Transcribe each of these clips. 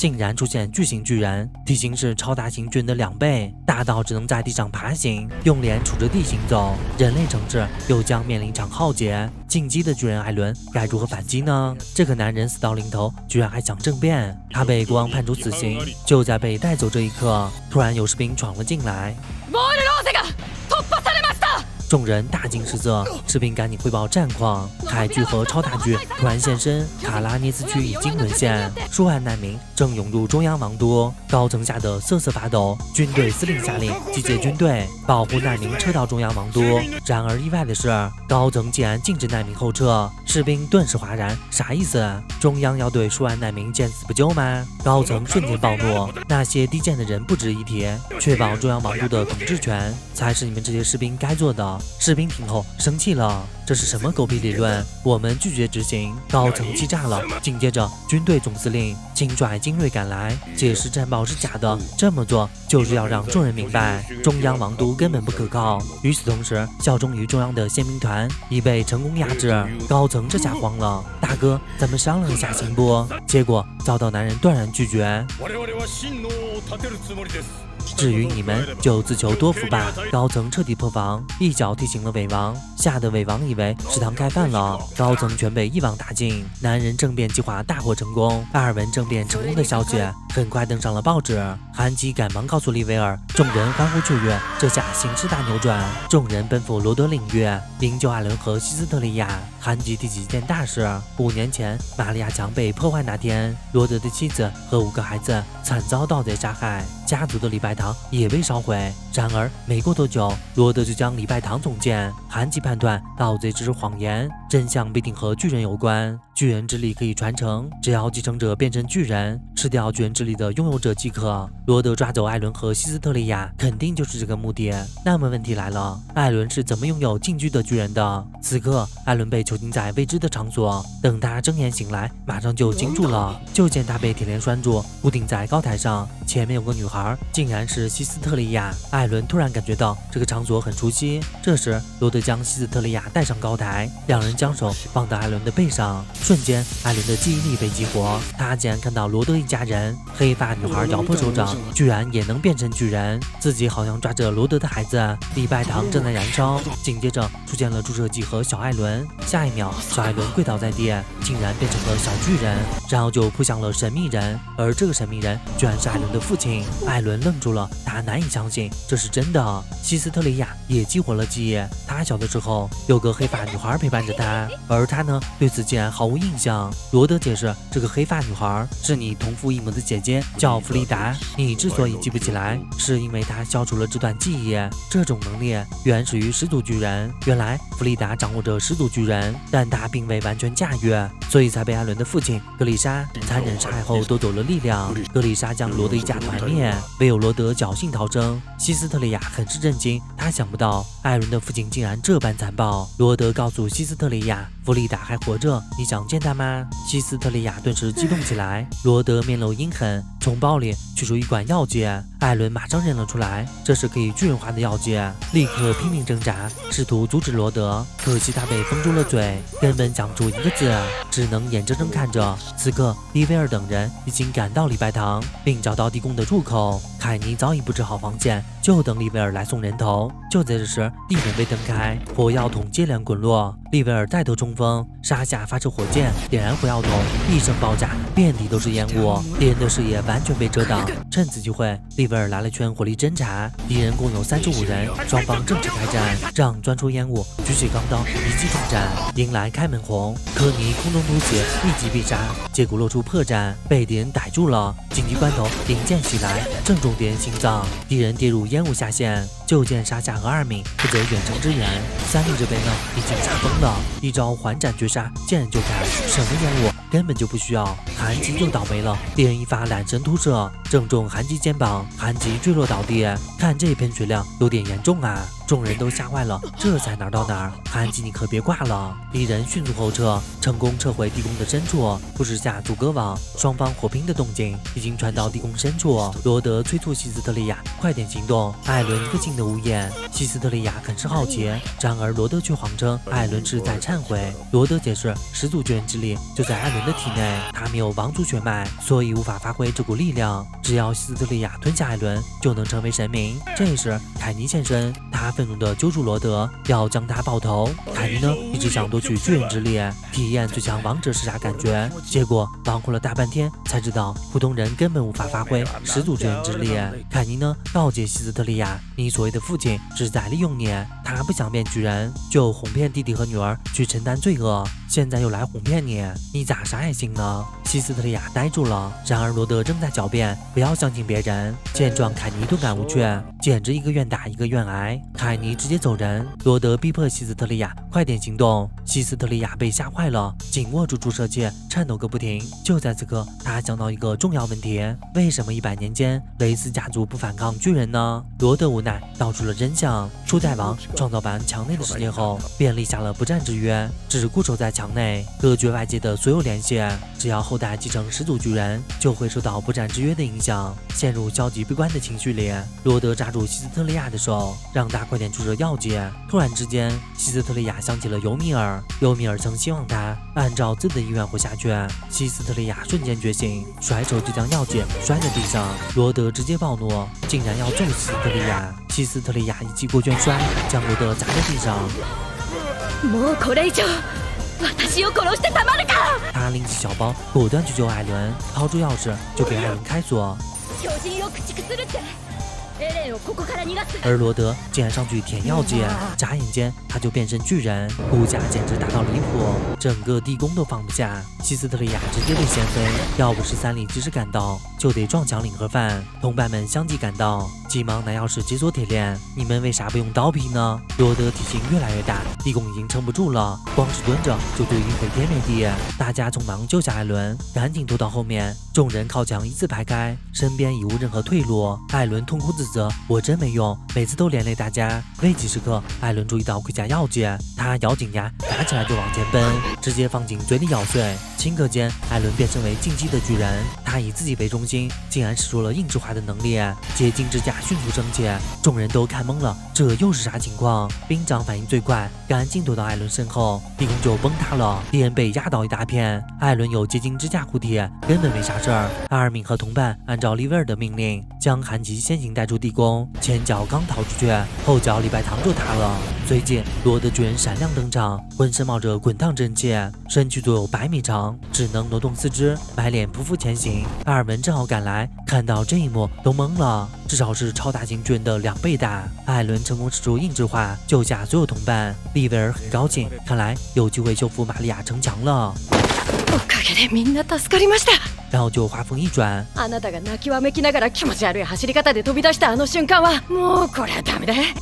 竟然出现巨型巨人，体型是超大型巨人的两倍，大到只能在地上爬行，用脸杵着地行走。人类城市又将面临一场浩劫，进击的巨人艾伦该如何反击呢？这个男人死到临头，居然还想政变。他被国王判处死刑，就在被带走这一刻，突然有士兵闯了进来。众人大惊失色，士兵赶紧汇报战况。海巨和超大巨突然现身，卡拉涅斯区已经沦陷，数万难民正涌入中央王都，高层吓得瑟瑟发抖。军队司令下令集结军队，保护难民撤到中央王都。然而意外的是，高层竟然禁止难民后撤，士兵顿时哗然，啥意思？中央要对数万难民见死不救吗？高层瞬间暴怒，那些低贱的人不值一提，确保中央王都的统治权才是你们这些士兵该做的。士兵听后生气了，这是什么狗屁理论？我们拒绝执行。高层气炸了。紧接着，军队总司令亲率精锐赶来，解释战报是假的，这么做就是要让众人明白中央王都根本不可靠。与此同时，效忠于中央的宪兵团已被成功压制。高层这下慌了，大哥，咱们商量一下行不？结果遭到男人断然拒绝。至于你们，就自求多福吧。高层彻底破防，一脚踢醒了伪王，吓得伪王以为食堂开饭了，高层全被一网打尽。男人政变计划大获成功，阿尔文政变成功的消息很快登上了报纸。韩吉赶忙告诉利维尔，众人欢呼雀跃，这下形势大扭转。众人奔赴罗德领域，营救艾伦和西斯特利亚。韩吉第几件大事？五年前，玛利亚墙被破坏那天，罗德的妻子和五个孩子惨遭盗贼杀害，家族的礼拜堂也被烧毁。然而，没过多久，罗德就将礼拜堂重建。韩吉判断，盗贼只是谎言，真相必定和巨人有关。巨人之力可以传承，只要继承者变成巨人，吃掉巨人之力的拥有者即可。罗德抓走艾伦和西斯特利亚，肯定就是这个目的。那么问题来了，艾伦是怎么拥有近距的巨人的？此刻，艾伦被囚禁在未知的场所，等他睁眼醒来，马上就惊住了，就见他被铁链拴住，固定在高台上，前面有个女孩，竟然是西斯特利亚。艾伦突然感觉到这个场所很熟悉。这时，罗德将西斯特利亚带上高台，两人将手放到艾伦的背上。瞬间，艾伦的记忆力被激活，他竟然看到罗德一家人。黑发女孩咬破手掌，居然也能变成巨人。自己好像抓着罗德的孩子。礼拜堂正在燃烧，紧接着出现了注射剂和小艾伦。下一秒，小艾伦跪倒在地，竟然变成了小巨人，然后就扑向了神秘人。而这个神秘人居然是艾伦的父亲。艾伦愣住了，他难以相信这是真的。西斯特利亚也激活了记忆，他小的时候有个黑发女孩陪伴着他，而他呢，对此竟然毫无。印象，罗德解释，这个黑发女孩是你同父异母的姐姐，叫弗利达。你之所以记不起来，是因为她消除了这段记忆。这种能力原始于始祖巨人。原来弗利达掌握着始祖巨人，但她并未完全驾驭，所以才被艾伦的父亲格丽莎残忍杀害后夺走了力量。格丽莎将罗德一家团灭，唯有罗德侥幸逃生。西斯特利亚很是震惊，他想不到艾伦的父亲竟然这般残暴。罗德告诉西斯特利亚，弗利达还活着，你想见他吗？西斯特利亚顿时激动起来。罗德面露阴狠，从包里取出一管药剂。艾伦马上认了出来，这是可以巨人化的药剂，立刻拼命挣扎，试图阻止罗德。可惜他被封住了嘴，根本讲不出一个字，只能眼睁睁看着。此刻，利威尔等人已经赶到礼拜堂，并找到地宫的入口。凯尼早已布置好防线，就等利威尔来送人头。就在这时，地面被蹬开，火药桶接连滚落。利威尔带头冲锋，沙下发射火箭，点燃火药桶，一声爆炸，遍地都是烟雾，敌人的视野完全被遮挡。趁此机会，利威尔来了圈火力侦查，敌人共有三十五人，双方正式开战。让钻出烟雾，举起钢刀，一击中斩，迎来开门红。科尼空中突袭，一击必杀，结果露出破绽，被敌人逮住了。紧急关头，灵剑袭来，正中敌人心脏，敌人跌入烟雾下线。就见沙夏和二敏负责远程支援，三弟这边呢已经杀疯了，一招环斩绝杀，见人就砍，什么烟雾根本就不需要。韩吉就倒霉了，敌人一发懒神突射，正中韩吉肩膀，韩吉坠落倒地。看这喷血量有点严重啊！众人都吓坏了，这才哪到哪儿？韩吉，你可别挂了！敌人迅速后撤，成功撤回地宫的深处，布置下阻隔网。双方火拼的动静已经传到地宫深处。罗德催促西斯特利亚快点行动。艾伦一个劲的无言。西斯特利亚很是好奇，然而罗德却谎称艾伦是在忏悔。罗德解释，始祖巨人之力就在艾伦的体内，他没有王族血脉，所以无法发挥这股力量。只要西斯特利亚吞下艾伦，就能成为神明。这时，凯尼现身，他愤怒地揪住罗德，要将他爆头。凯尼呢，一直想夺取巨人之力，体验最强王者是啥感觉。结果忙活了大半天，才知道普通人根本无法发挥始祖巨人之力。凯尼呢，告诫西斯特利亚：“你所谓的父亲是在利用你，他不想变巨人，就哄骗弟弟和女儿去承担罪恶。现在又来哄骗你，你咋啥也信呢？”西斯特利亚呆住了。然而罗德正在狡辩。不要相信别人。见状，凯尼顿感无趣，简直一个愿打一个愿挨。凯尼直接走人，罗德逼迫西斯特利亚快点行动。西斯特利亚被吓坏了，紧握住注射器，颤抖个不停。就在此刻，他想到一个重要问题：为什么一百年间雷斯家族不反抗巨人呢？罗德无奈道出了真相：初代王创造完墙内的世界后，便立下了不战之约，只固守在墙内，隔绝外界的所有联系。只要后代继承始祖巨人，就会受到不战之约的影响。陷入消极悲观的情绪里，罗德抓住西斯特利亚的手，让大块点注射药剂。突然之间，西斯特利亚想起了尤米尔，尤米尔曾希望他按照自己的意愿活下去。西斯特利亚瞬间觉醒，甩手就将药剂摔在地上。罗德直接暴怒，竟然要揍西斯特利亚。西斯特利亚一记过肩摔，将罗德砸在地上。他拎起小包，果断去救艾伦，掏出钥匙就给艾伦开锁。而罗德竟然上去舔药剂，眨眼间他就变身巨人，骨架简直大到离谱，整个地宫都放不下。西斯特利亚直接被掀飞，要不是三里及时赶到，就得撞墙领盒饭。同伴们相继赶到，急忙拿钥匙解锁铁链。你们为啥不用刀劈呢？罗德体型越来越大，地宫已经撑不住了，光是蹲着就足以毁天灭地。大家匆忙救下艾伦，赶紧躲到后面。众人靠墙一字排开，身边已无任何退路。艾伦痛哭自责：“我真没用，每次都连累大家。”危急时刻，艾伦注意到盔甲药剂，他咬紧牙，拿起来就往前奔，直接放进嘴里咬碎。顷刻间，艾伦变身为进击的巨人。他以自己为中心，竟然使出了硬质化的能力，结晶之甲迅速升起。众人都看懵了，这又是啥情况？兵长反应最快，赶紧躲到艾伦身后，地宫就崩塌了，敌人被压倒一大片。艾伦有结晶之甲护体，根本没啥。事儿，阿尔敏和同伴按照利威尔的命令，将韩吉先行带出地宫。前脚刚逃出去，后脚李白堂就塌了。随即，罗德巨人闪亮登场，浑身冒着滚烫蒸汽，身躯足有百米长，只能挪动四肢，白脸匍匐前行。阿尔文正好赶来，看到这一幕都懵了，至少是超大型巨人的两倍大。艾伦成功使出硬质化，救下所有同伴。利威尔很高兴，看来有机会修复玛利亚城墙了。然后就话锋一转。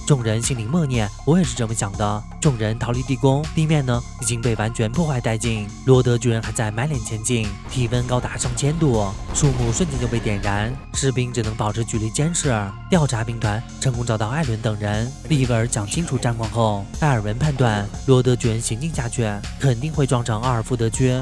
众人心里默念：“我也是这么想的。”众人逃离地宫，地面呢已经被完全破坏殆尽。罗德巨人还在满脸前进，体温高达上千度，树木瞬间就被点燃，士兵只能保持距离监视。调查兵团成功找到艾伦等人。利维尔讲清楚战况后，艾尔文判断罗德巨人行进下去肯定会撞上奥尔夫德区。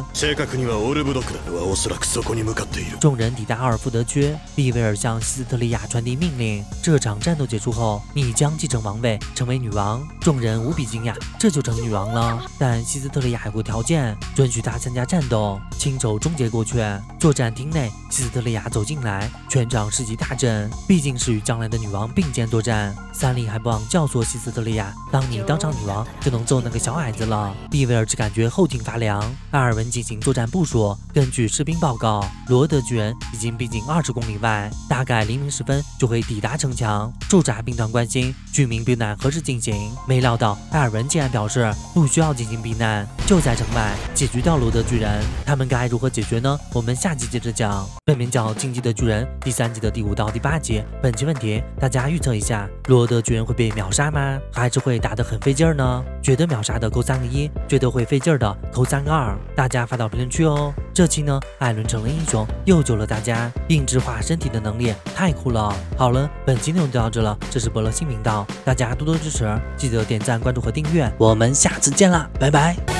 众人抵达阿尔夫德区，利维尔向西斯特利亚传递命令：这场战斗结束后，你将继承王位，成为女王。众人无比惊讶，这就成女王了。但西斯特利亚有个条件，准许他参加战斗，亲手终结过去。作战厅内，西斯特利亚走进来，全场士气大振，毕竟是与将来的女王并肩作战。三里还不忘教唆西斯特利亚：当你当上女王，就能揍那个小矮子了。利维尔只感觉后颈发凉。阿尔文进行作战部署，根据士兵报告，罗德巨人已经逼近二十公里外，大概黎明时分就会抵达城墙。驻扎兵团关心居民避难何时进行，没料到艾尔文竟然表示不需要进行避难，就在城外解决掉罗德巨人。他们该如何解决呢？我们下集接着讲。本名叫《进击的巨人》第三季的第五到第八集。本期问题，大家预测一下，罗德巨人会被秒杀吗？还是会打得很费劲儿呢？觉得秒杀的扣三个一，觉得会费劲儿的扣三个二。大家发到评论区哦。这期呢，艾伦成了英雄，又救了大家，硬质化身体的能力太酷了。好了，本期内容就到这了，这是伯乐新频道，大家多多支持，记得点赞、关注和订阅，我们下次见啦，拜拜。